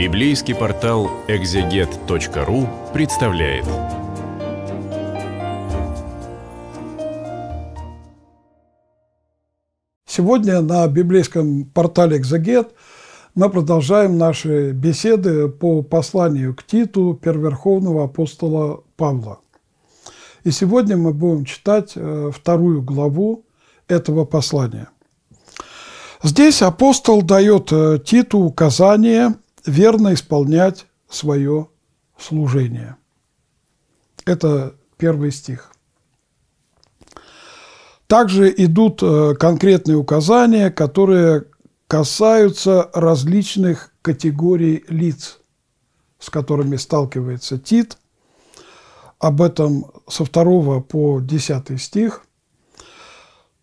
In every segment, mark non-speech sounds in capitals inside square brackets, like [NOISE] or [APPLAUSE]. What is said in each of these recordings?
Библейский портал экзегет.ру представляет. Сегодня на библейском портале «Экзегет» мы продолжаем наши беседы по посланию к Титу первоверховного апостола Павла. И сегодня мы будем читать э, вторую главу этого послания. Здесь апостол дает э, Титу указание верно исполнять свое служение. Это первый стих. Также идут э, конкретные указания, которые касаются различных категорий лиц, с которыми сталкивается Тит. Об этом со 2 по 10 стих.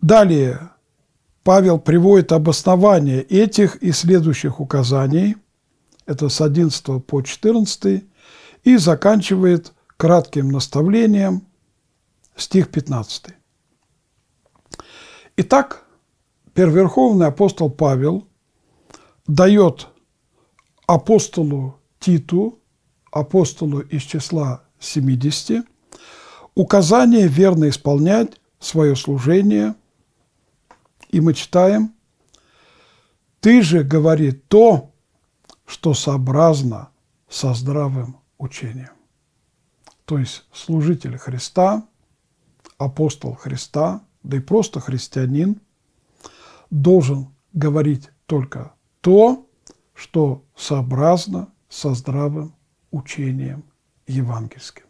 Далее Павел приводит обоснование этих и следующих указаний, это с 11 по 14, и заканчивает кратким наставлением, стих 15. Итак, первоверховный апостол Павел дает апостолу Титу, апостолу из числа 70, указание верно исполнять свое служение. И мы читаем, «Ты же, говорит, то, что сообразно со здравым учением». То есть служитель Христа, апостол Христа – да и просто христианин, должен говорить только то, что сообразно со здравым учением евангельским.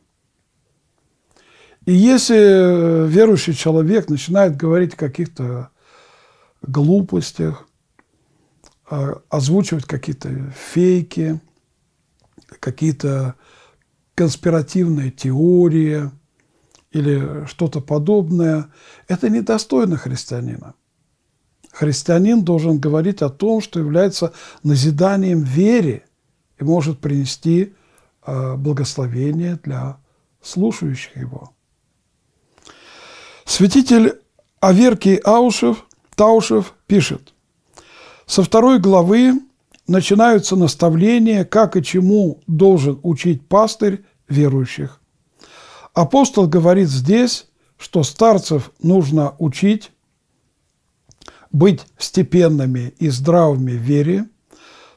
И если верующий человек начинает говорить о каких-то глупостях, озвучивать какие-то фейки, какие-то конспиративные теории – или что-то подобное, это недостойно христианина. Христианин должен говорить о том, что является назиданием вере и может принести э, благословение для слушающих его. Святитель Аверкий Аушев, Таушев пишет, со второй главы начинаются наставления, как и чему должен учить пастырь верующих. Апостол говорит здесь, что старцев нужно учить быть степенными и здравыми в вере,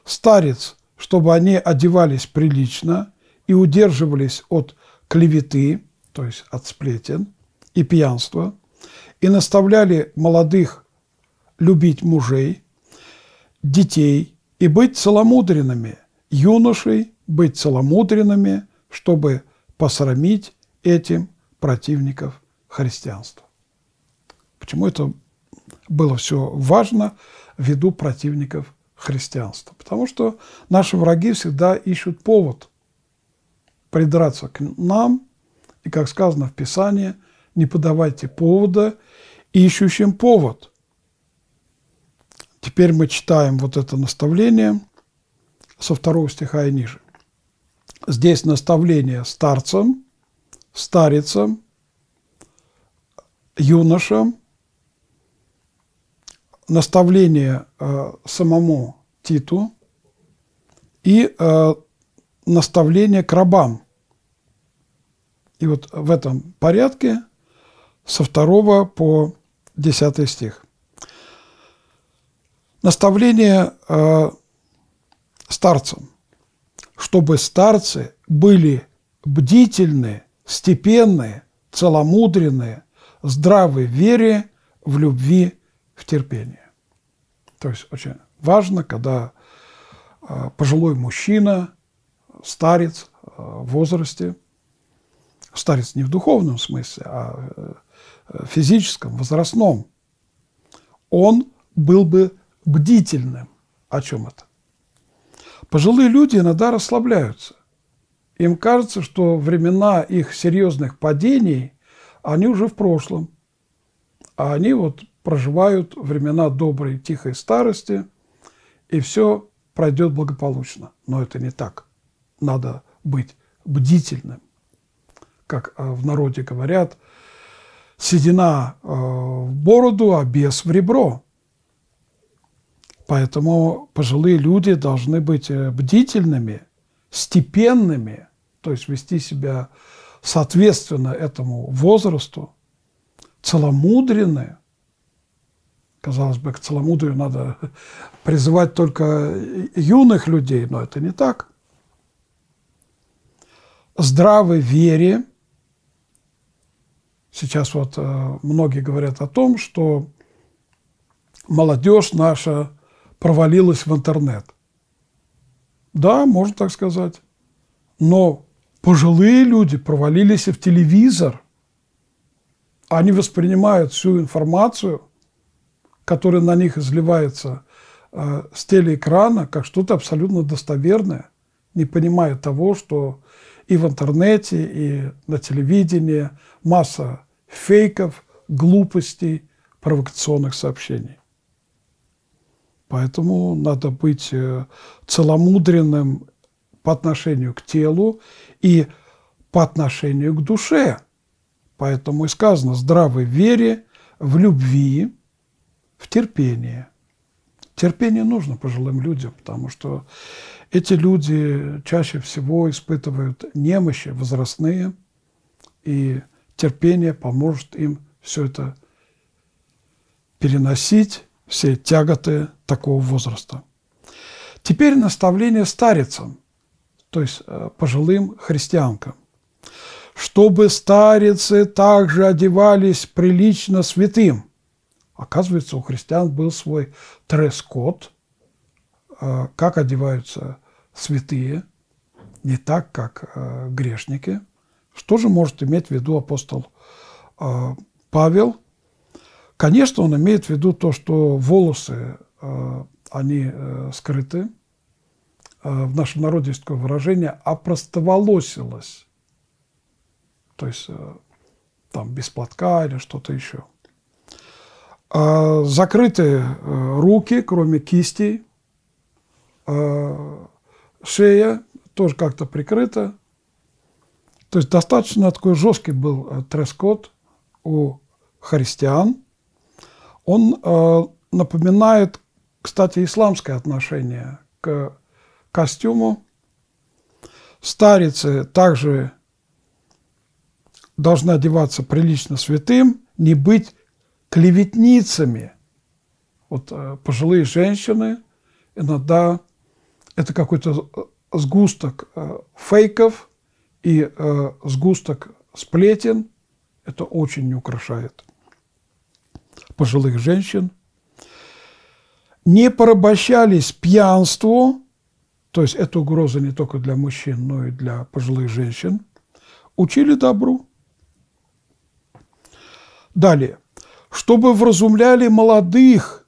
старец, чтобы они одевались прилично и удерживались от клеветы, то есть от сплетен и пьянства, и наставляли молодых любить мужей, детей и быть целомудренными, юношей быть целомудренными, чтобы посрамить этим противников христианства. Почему это было все важно ввиду противников христианства? Потому что наши враги всегда ищут повод придраться к нам, и, как сказано в Писании, не подавайте повода ищущим повод. Теперь мы читаем вот это наставление со второго стиха и ниже. Здесь наставление старцам – старицам, юношам, наставление э, самому Титу и э, наставление к рабам. И вот в этом порядке со второго по десятый стих. Наставление э, старцам, чтобы старцы были бдительны степенные, целомудренные, здравые в вере, в любви, в терпении. То есть очень важно, когда а, пожилой мужчина, старец а, в возрасте, старец не в духовном смысле, а в физическом, возрастном, он был бы бдительным. О чем это? Пожилые люди иногда расслабляются. Им кажется, что времена их серьезных падений, они уже в прошлом. А они вот проживают времена доброй, тихой старости, и все пройдет благополучно. Но это не так. Надо быть бдительным. Как э, в народе говорят, седина э, в бороду, а бес в ребро. Поэтому пожилые люди должны быть э, бдительными, степенными, то есть вести себя соответственно этому возрасту, целомудренные. Казалось бы, к целомудрию надо [LAUGHS] призывать только юных людей, но это не так. Здравой вере. Сейчас вот э, многие говорят о том, что молодежь наша провалилась в интернет. Да, можно так сказать. Но пожилые люди провалились и в телевизор. Они воспринимают всю информацию, которая на них изливается э, с телеэкрана, как что-то абсолютно достоверное, не понимая того, что и в интернете, и на телевидении масса фейков, глупостей, провокационных сообщений. Поэтому надо быть э, целомудренным по отношению к телу и по отношению к душе. Поэтому и сказано здравой вере, в любви, в терпении. Терпение нужно пожилым людям, потому что эти люди чаще всего испытывают немощи возрастные, и терпение поможет им все это переносить все тяготы такого возраста. Теперь наставление старицам, то есть э, пожилым христианкам. Чтобы старицы также одевались прилично святым. Оказывается, у христиан был свой тресс-код, э, как одеваются святые, не так, как э, грешники. Что же может иметь в виду апостол Павел – Конечно, он имеет в виду то, что волосы, э, они э, скрыты. Э, в нашем народе есть такое выражение «опростоволосилось». То есть там без платка или что-то еще. Закрыты руки, кроме кистей. Шея тоже как-то прикрыта. То есть достаточно такой жесткий был тресс-код у христиан – он э, напоминает, кстати, исламское отношение к костюму. Старицы также должны одеваться прилично святым, не быть клеветницами. Вот э, пожилые женщины иногда это какой-то э, сгусток э, фейков и э, сгусток сплетен. Это очень не украшает пожилых женщин, не порабощались пьянству, то есть это угроза не только для мужчин, но и для пожилых женщин, учили добру. Далее. Чтобы вразумляли молодых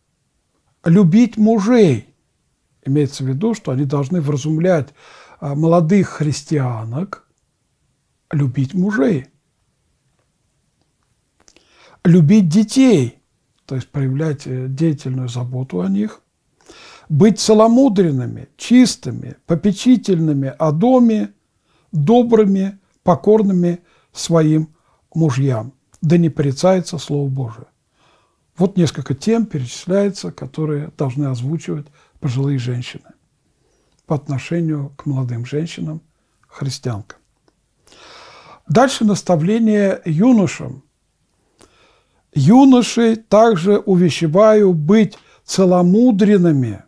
любить мужей. Имеется в виду, что они должны вразумлять а, молодых христианок любить мужей. Любить детей – то есть проявлять э, деятельную заботу о них, быть целомудренными, чистыми, попечительными о доме, добрыми, покорными своим мужьям, да не порицается Слово Божие. Вот несколько тем перечисляется, которые должны озвучивать пожилые женщины по отношению к молодым женщинам, христианкам. Дальше наставление юношам Юношей также увещеваю быть целомудренными,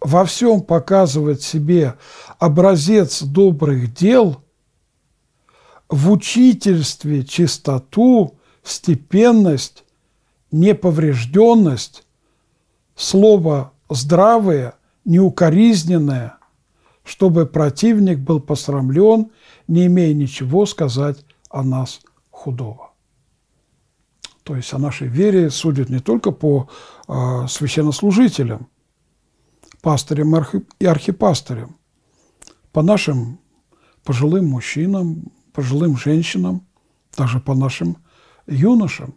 во всем показывать себе образец добрых дел, в учительстве чистоту, степенность, неповрежденность, слово здравое, неукоризненное, чтобы противник был посрамлен, не имея ничего сказать о нас худого. То есть о нашей вере судят не только по э, священнослужителям, пастырям и архипастырям, по нашим пожилым мужчинам, пожилым женщинам, также по нашим юношам.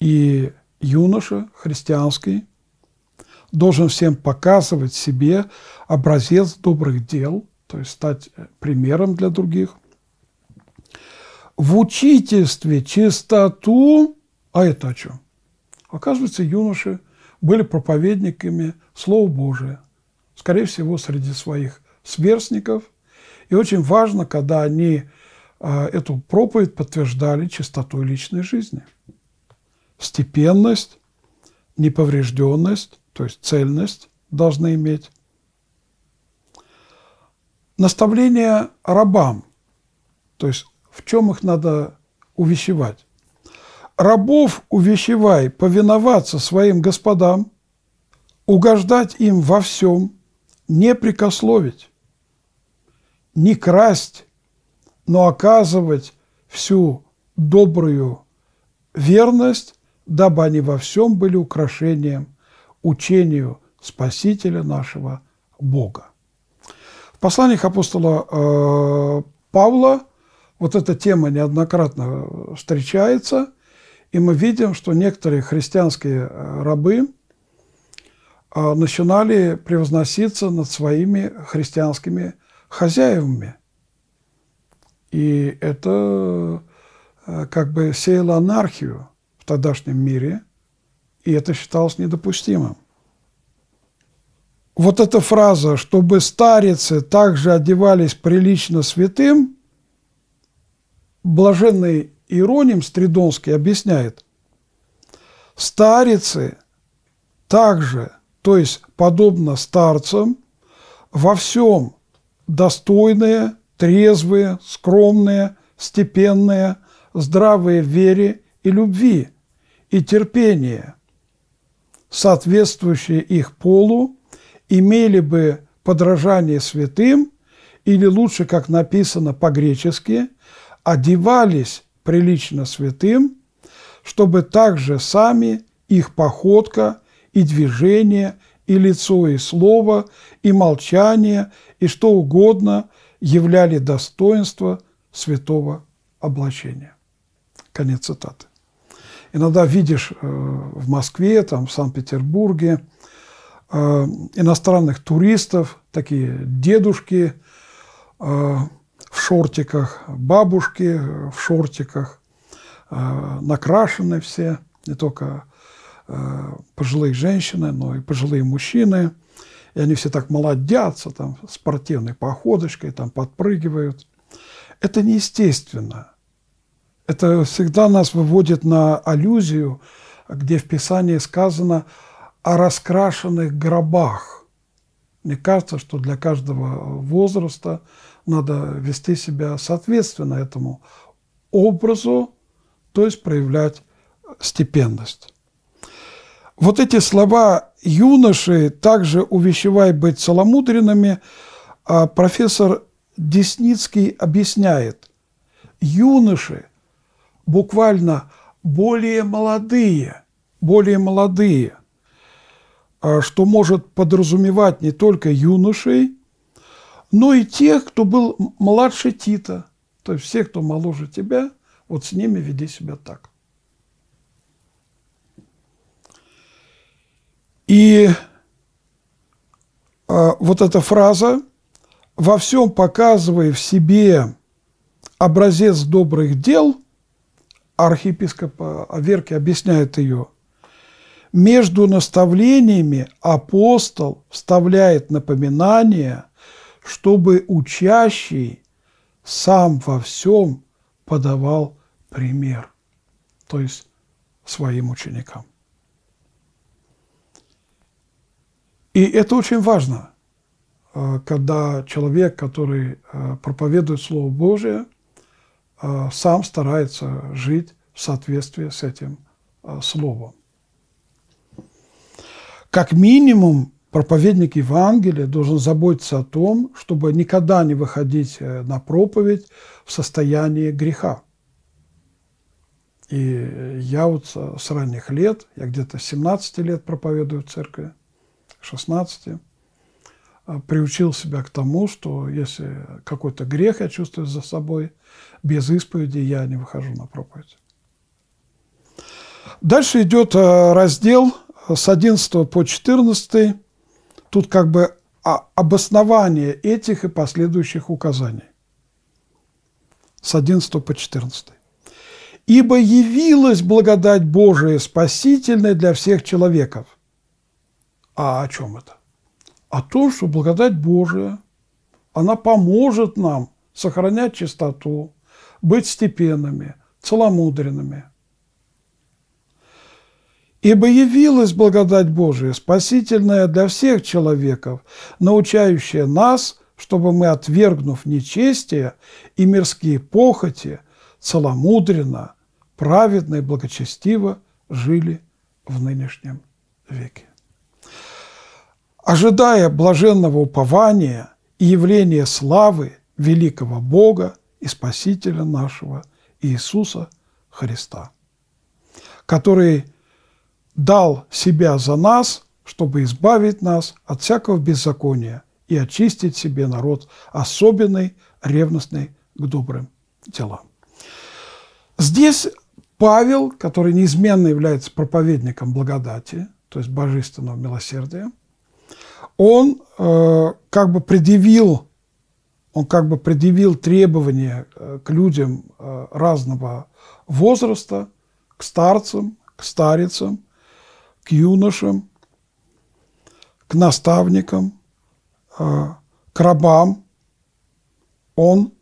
И юноша христианский должен всем показывать себе образец добрых дел, то есть стать примером для других – в учительстве чистоту, а это о чем? Оказывается, юноши были проповедниками Слова Божия, скорее всего, среди своих сверстников. И очень важно, когда они а, эту проповедь подтверждали чистотой личной жизни. Степенность, неповрежденность, то есть цельность должны иметь. Наставление рабам, то есть в чем их надо увещевать. Рабов увещевай повиноваться своим господам, угождать им во всем, не прикословить, не красть, но оказывать всю добрую верность, дабы они во всем были украшением учению Спасителя нашего Бога. В посланиях апостола э, Павла вот эта тема неоднократно встречается, и мы видим, что некоторые христианские э, рабы э, начинали превозноситься над своими христианскими хозяевами – и это э, как бы сеяло анархию в тогдашнем мире, и это считалось недопустимым. Вот эта фраза, чтобы старицы также одевались прилично святым, блаженный Ироним Стридонский объясняет, старицы также, то есть подобно старцам, во всем достойные трезвые, скромные, степенные, здравые в вере и любви, и терпение, соответствующие их полу, имели бы подражание святым, или лучше, как написано по-гречески, одевались прилично святым, чтобы также сами их походка и движение, и лицо, и слово, и молчание, и что угодно – являли достоинство святого облачения. Конец цитаты. Иногда видишь э, в Москве, там, в Санкт-Петербурге э, иностранных туристов, такие дедушки э, в шортиках, бабушки в шортиках, накрашены все, не только пожилые женщины, но и пожилые мужчины – и они все так молодятся, там, спортивной походочкой, там, подпрыгивают. Это неестественно. Это всегда нас выводит на аллюзию, где в Писании сказано о раскрашенных гробах. Мне кажется, что для каждого возраста надо вести себя соответственно этому образу, то есть проявлять степенность. Вот эти слова юноши также увещевай быть целомудренными, а профессор Десницкий объясняет, юноши буквально более молодые, более молодые, а что может подразумевать не только юношей, но и тех, кто был младше Тита, то есть всех, кто моложе тебя, вот с ними веди себя так. И э, вот эта фраза «во всем показывая в себе образец добрых дел», архиепископ Аверки объясняет ее, между наставлениями апостол вставляет напоминание, чтобы учащий сам во всем подавал пример, то есть своим ученикам. И это очень важно, э, когда человек, который э, проповедует Слово Божие, э, сам старается жить в соответствии с этим Словом. Как минимум, проповедник Евангелия должен заботиться о том, чтобы никогда не выходить на проповедь в состоянии греха. И я вот с ранних лет, я где-то 17 лет проповедую в церкви, 16, а, приучил себя к тому, что если какой-то грех я чувствую за собой, без исповеди я не выхожу на проповедь. Дальше идет раздел с 11 по 14. Тут как бы обоснование этих и последующих указаний. С 11 по 14. «Ибо явилась благодать Божия спасительная для всех человеков, А о чем это? О том, что благодать Божия, она поможет нам сохранять чистоту, быть степенными, целомудренными. Ибо явилась благодать Божия, спасительная для всех человеков, научающая нас, чтобы мы, отвергнув нечестие и мирские похоти, целомудренно, праведно и благочестиво жили в нынешнем веке. Ожидая блаженного упования и явления славы великого Бога и Спасителя нашего Иисуса Христа, который дал себя за нас, чтобы избавить нас от всякого беззакония и очистить себе народ особенный, ревностный к добрым делам. Здесь Павел, который неизменно является проповедником благодати, то есть божественного милосердия, он э, как бы предъявил, он как бы предъявил требования э, к людям э, разного возраста, к старцам, к старицам, к юношам, к наставникам, э, к рабам. Он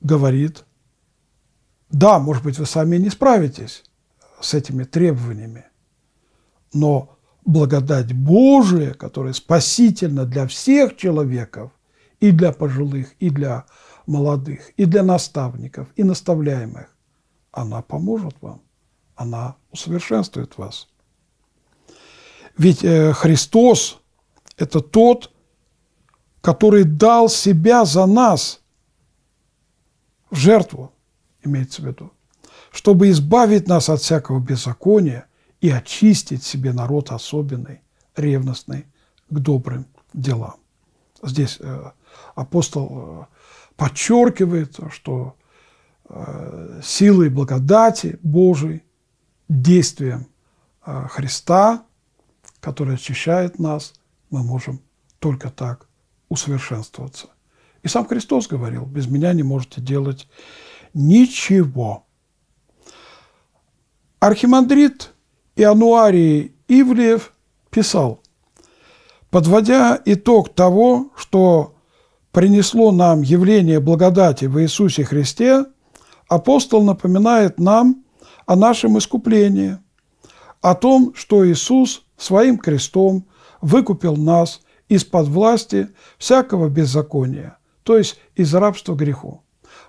говорит, да, может быть, вы сами не справитесь с этими требованиями, но благодать Божия, которая спасительна для всех человеков, и для пожилых, и для молодых, и для наставников, и наставляемых, она поможет вам, она усовершенствует вас. Ведь э, Христос – это тот, который дал себя за нас в жертву имеется в виду, чтобы избавить нас от всякого беззакония и очистить себе народ особенный, ревностный к добрым делам. Здесь э, апостол э, подчеркивает, что силой благодати Божией, действием Христа, который очищает нас, мы можем только так усовершенствоваться. И сам Христос говорил, без меня не можете делать ничего. Архимандрит Иануарий Ивлеев писал, подводя итог того, что принесло нам явление благодати в Иисусе Христе, апостол напоминает нам о нашем искуплении, о том, что Иисус своим крестом выкупил нас из-под власти всякого беззакония, то есть из рабства греху.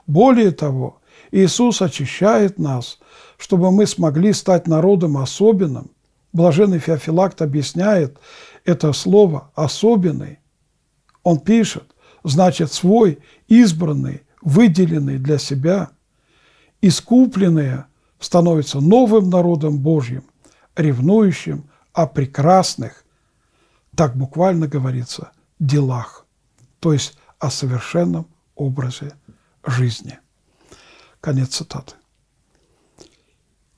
Более того, Иисус очищает нас, чтобы мы смогли стать народом особенным. Блаженный Феофилакт объясняет это слово «особенный». Он пишет, значит, свой, избранный, выделенный для себя, искупленные становятся новым народом Божьим, ревнующим о прекрасных, так буквально говорится, делах, то есть о совершенном образе жизни. Конец цитаты.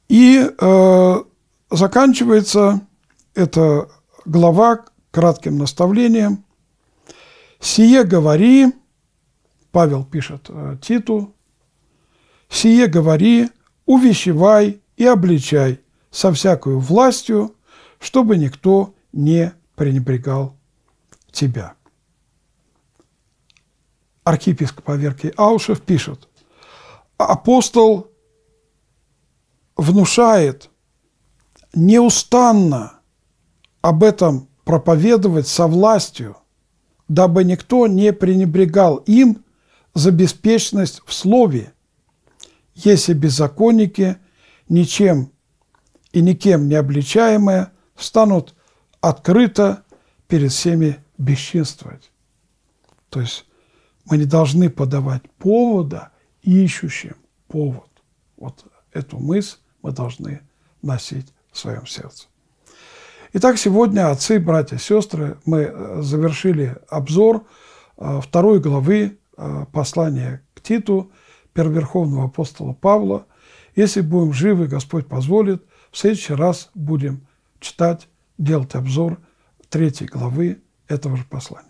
И э, заканчивается эта глава кратким наставлением. «Сие говори», Павел пишет э, Титу, «Сие говори, увещевай и обличай со всякою властью, чтобы никто не пренебрегал тебя» архиепископ Аверкий Аушев пишет, апостол внушает неустанно об этом проповедовать со властью, дабы никто не пренебрегал им за беспечность в слове, если беззаконники, ничем и никем не обличаемые, станут открыто перед всеми бесчинствовать. То есть мы не должны подавать повода ищущим повод. Вот эту мысль мы должны носить в своем сердце. Итак, сегодня, отцы, братья, сестры, мы э, завершили обзор э, второй главы э, послания к Титу, первоверховного апостола Павла. Если будем живы, Господь позволит, в следующий раз будем читать, делать обзор третьей главы этого же послания.